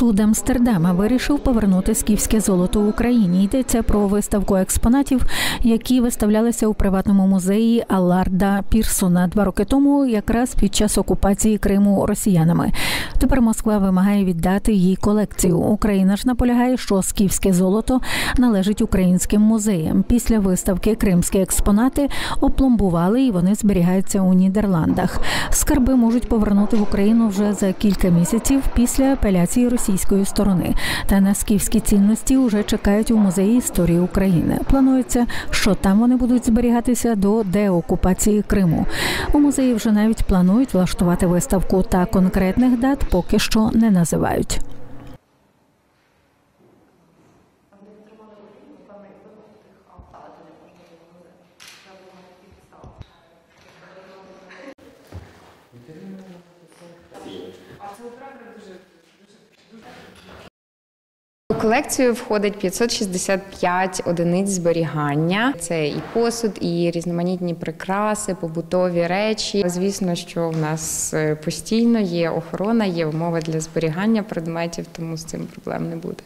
Суд Амстердама вирішив повернути скіфське золото в Україні. Йдеться про виставку експонатів, які виставлялися у приватному музеї Аларда Пірсона два роки тому, якраз під час окупації Криму росіянами. Тепер Москва вимагає віддати їй колекцію. Україна ж наполягає, що скіфське золото належить українським музеям. Після виставки кримські експонати опломбували і вони зберігаються у Нідерландах. Скарби можуть повернути в Україну вже за кілька місяців після апеляції російської сторони. Та на скіфські цінності вже чекають у музеї історії України. Планується, що там вони будуть зберігатися до деокупації Криму. У музеї вже навіть планують влаштувати виставку та конкретних дат поки що не називають. У колекцію входить 565 одиниць зберігання. Це і посуд, і різноманітні прикраси, побутові речі. Звісно, що в нас е, постійно є охорона, є умови для зберігання предметів, тому з цим проблем не буде.